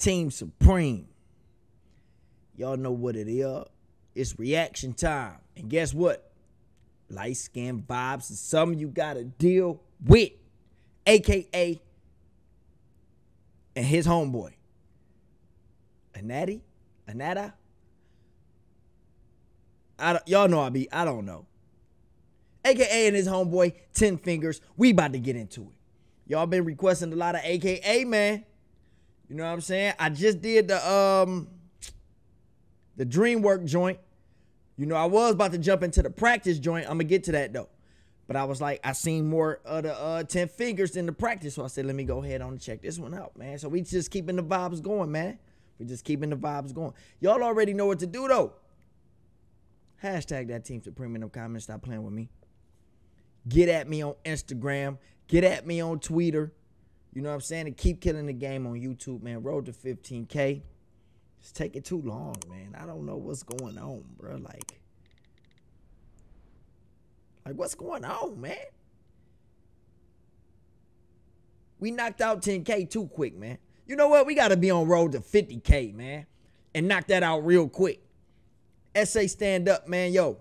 Team Supreme. Y'all know what it is. It's reaction time. And guess what? Light skin vibes is something you gotta deal with. AKA and his homeboy. Anati? Anata? I don't, y'all know I be, I don't know. AKA and his homeboy, 10 Fingers. We about to get into it. Y'all been requesting a lot of AKA, man. You know what I'm saying? I just did the um the Dreamwork joint. You know, I was about to jump into the practice joint. I'm gonna get to that though. But I was like, I seen more of the uh, 10 fingers in the practice. So I said, let me go ahead on and check this one out, man. So we just keeping the vibes going, man. We just keeping the vibes going. Y'all already know what to do though. Hashtag that team supreme in comments. Stop playing with me. Get at me on Instagram. Get at me on Twitter. You know what I'm saying? And keep killing the game on YouTube, man. Road to 15K. It's taking too long, man. I don't know what's going on, bro. Like, like what's going on, man? We knocked out 10K too quick, man. You know what? We got to be on road to 50K, man. And knock that out real quick. SA stand up, man. Yo,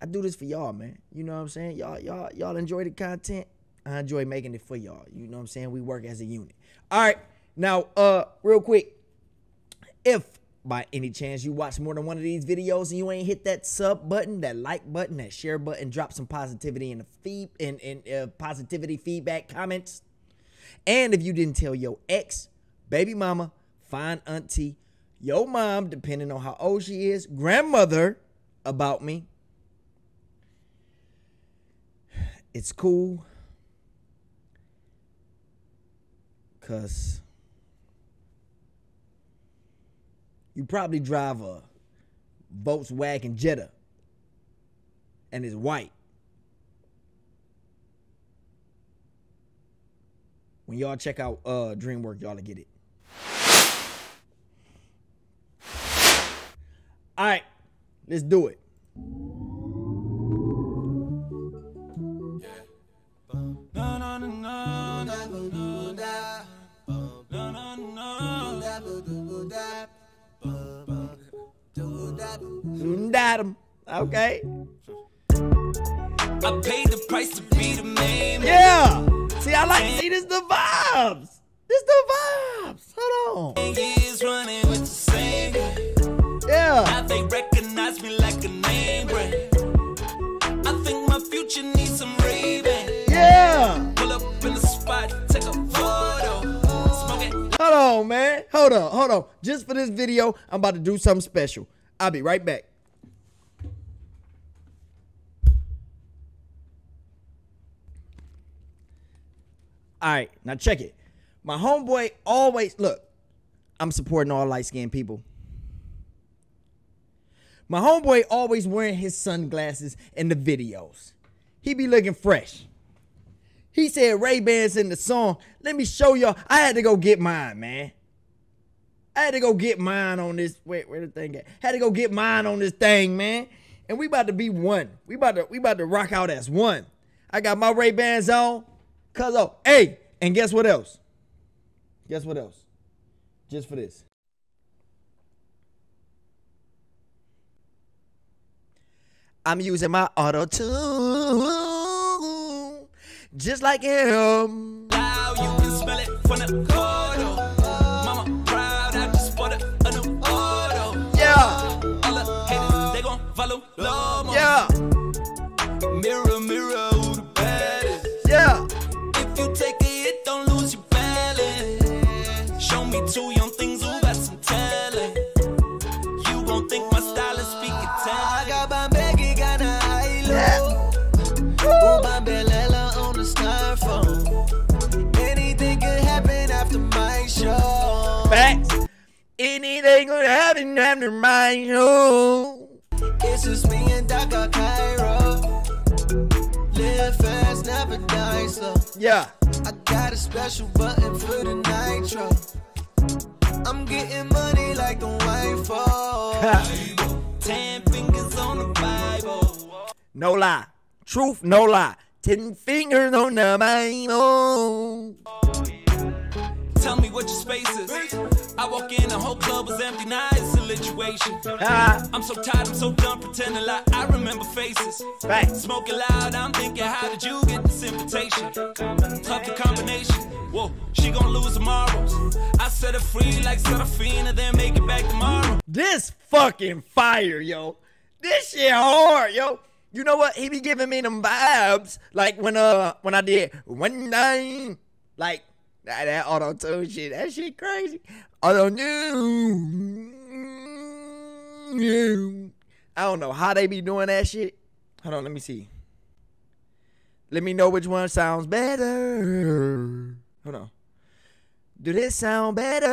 I do this for y'all, man. You know what I'm saying? Y'all, y'all, y'all enjoy the content. I enjoy making it for y'all. You know what I'm saying? We work as a unit. All right. Now, uh, real quick, if by any chance you watch more than one of these videos and you ain't hit that sub button, that like button, that share button, drop some positivity in the feed and in, in uh, positivity feedback comments. And if you didn't tell your ex, baby mama, fine auntie, your mom, depending on how old she is, grandmother about me, it's cool. Cause you probably drive a Volkswagen Jetta and it's white. When y'all check out uh Dreamwork, y'all get it. All right, let's do it. Dum Okay. I paid the price to be the main. Yeah. See, I like see this the vibes. This the vibes. Hold on. Years running with the same. Yeah. Now they recognize me like a name brand. I think my future needs some raving. Yeah. Pull up in the spot, take a photo. Hold on, man. Hold on, hold on. Just for this video, I'm about to do something special. I'll be right back. All right, now check it. My homeboy always look. I'm supporting all light skinned people. My homeboy always wearing his sunglasses in the videos. He be looking fresh. He said Ray Bans in the song. Let me show y'all. I had to go get mine, man. I had to go get mine on this. Wait, where the thing at? Had to go get mine on this thing, man. And we about to be one. We about to we about to rock out as one. I got my Ray Bans on. Cuz oh, hey, and guess what else? Guess what else? Just for this. I'm using my auto tune just like him. Now you can smell it from the. Mama proud, I just bought a, new auto. Yeah, All the haters, they gon' follow. Bambelela on the styrofoam. Anything could happen after my show. Facts. Anything could happen after my show. It's just me and Cairo. Live fast, never die slow. Yeah. I got a special button for the nitro. I'm getting money like the white fall. Ten fingers on the Bible. no lie. Truth, no lie. Ten fingers on the Bible. Tell me what your space is. I walk in, the whole club was empty. Now it's a situation. Ah, I'm so tired, I'm so done pretending like I remember faces. facts. Smoking loud, I'm thinking, how did you get this invitation? Tough the combination. Whoa, she gon' lose tomorrow. I set her free like Serafina, then make it back tomorrow. This fucking fire, yo. This shit hard, yo. You know what? He be giving me them vibes like when uh when I did one nine like that, that auto tune shit. That shit crazy. Auto tune. I don't know how they be doing that shit. Hold on, let me see. Let me know which one sounds better. Hold on. Do this sound better?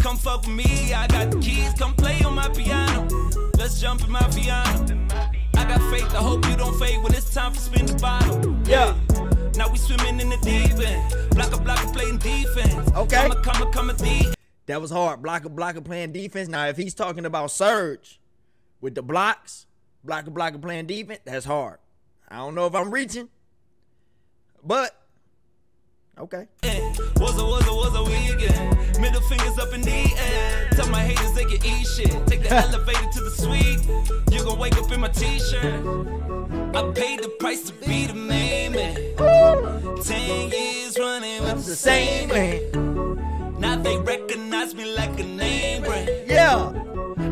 Come fuck with me, I got the keys, I got faith, I hope you don't fade when it's time for spin the bottle. Yeah. Now we swimming in the deep end. Blocker, blocker, playing defense. Okay. Come, come, come, deep. That was hard. Blocker, blocker playing defense. Now, if he's talking about Surge with the blocks, blocker, blocker playing defense, that's hard. I don't know if I'm reaching, but okay. Was a, was a, was a weekend. Middle fingers up in the air. Tell my haters they can eat shit. Take the elevator to the suite. You gon' wake up in my t-shirt. I paid the price to be the main man. Ten years running with the same man. Now they recognize me like a name brand. Yeah.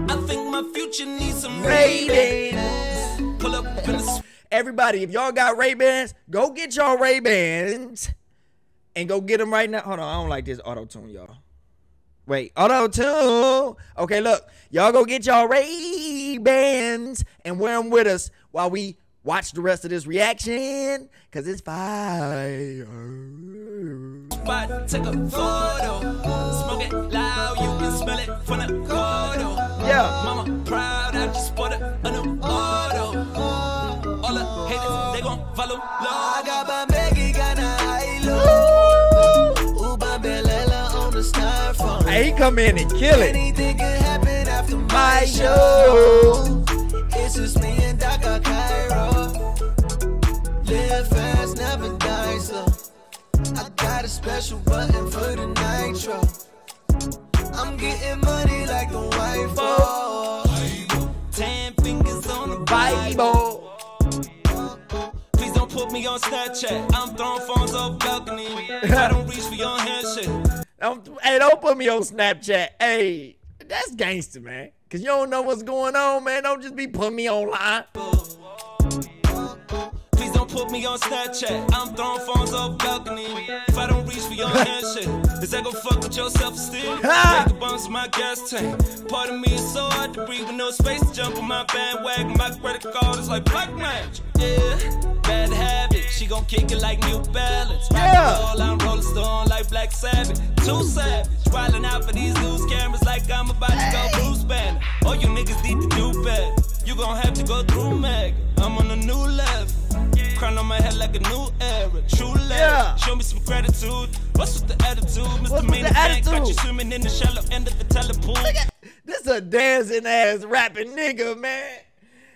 I think my future needs some ratings. Pull up in the Everybody, if y'all got Ray Bans, go get y'all Ray Bans and go get them right now. Hold on, I don't like this auto tune, y'all. Wait, auto tune. Okay, look, y'all go get y'all Ray Bans and wear them with us while we watch the rest of this reaction, cause it's fire. spot, take a photo. Smoke it loud, you can smell it from the corridor. Yeah. Mama proud, I just bought a, a new auto. All the haters, they gon' follow I got my Maggie, got a high Hey, he come in and kill it. Anything can happen after my, show. It's just me and Dr. Cairo. Live fast, never die slow. I got a special button for the nitro. I'm getting money like a wife. Oh. Ten fingers on the Bible. Please don't put me on Snapchat. I'm throwing phones off balcony. I don't reach for your handshake. Don't, hey, don't put me on Snapchat. Hey, that's gangster, man. Cause you don't know what's going on, man. Don't just be putting me online. Please don't put me on Snapchat. I'm throwing phones off balcony. If I don't reach for your handshake, is that gon' fuck with your self-esteem? Ha! Take the bumps in my gas tank. Part of me is so hard to breathe with no space to jump on my bandwagon. My credit card is like black magic. Yeah, bad habit. She gon' kick it like New Balance. Yeah. Roll, I'm rolling stone like Black Sabbath. Too savage. Wildin' out for these news cameras like I'm about to go Bruce Banner. All you niggas need to do better. You gon' have to go through Meg. I'm on a new level. Crown on my head like a new era. True love. Yeah. Show me some gratitude. What's with the attitude? Mr. Mean got you swimming in the shallow end of the telepool. This a dancing ass rapping nigga, man.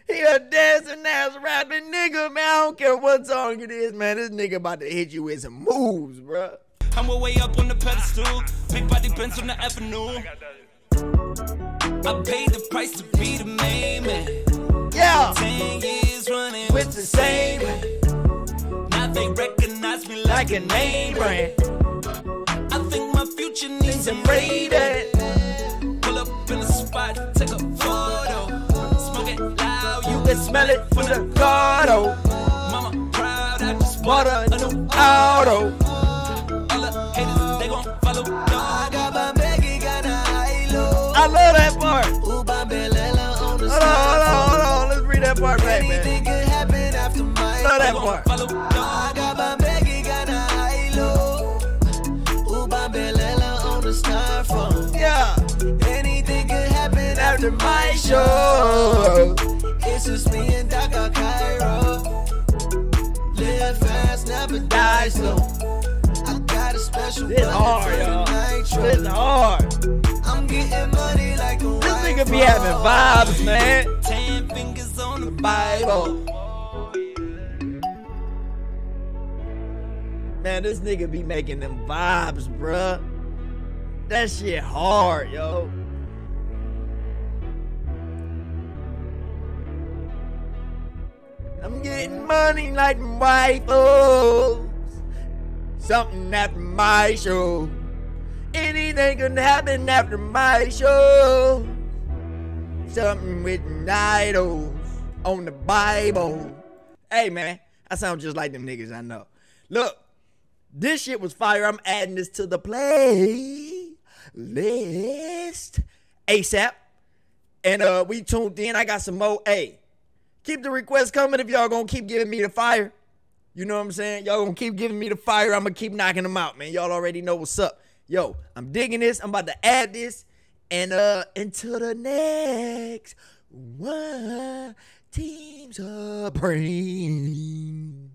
He a dancing ass rapping nigga, man. I don't care what song it is, man. This nigga about to hit you with some moves, bruh. I'm way up on the pedestal. Big body Benz on the avenue. I paid the price to be the main man. Yeah. Ten years running With the same Now they recognize me like a name brand. I think my future needs some rating. Can smell it from the auto. Mama proud, I just Bought a new auto. All the haters, they gon' follow. I got my Maggie, got a high I love that part. Ooh, Bambelela on the Hold on, hold on, hold on. Let's read that part back, man. Anything can happen after my Love that part. follow. I got my Maggie, got a high low. Ooh, Bambelela on the styrofoam. Yeah. Anything can happen After my show. Just me and. Cairo. Live fast, never die slow. I got a special This hard, y'all. This hard. I'm getting money like a This nigga be having vibes, man. Ten fingers on the Bible. Man, this nigga be making them vibes, bruh. That shit hard, yo. I'm getting money like my folks. Something after my show. Anything can happen after my show. Something with idols on the Bible. Hey man, I sound just like them niggas I know. Look, this shit was fire. I'm adding this to the playlist ASAP. And uh we tuned in. I got some more. Hey, keep the requests coming if y'all gonna keep giving me the fire. You know what I'm saying? Y'all gonna keep giving me the fire. I'm gonna keep knocking them out, man. Y'all already know what's up. Yo, I'm digging this. I'm about to add this. And uh until the next one teams are brain.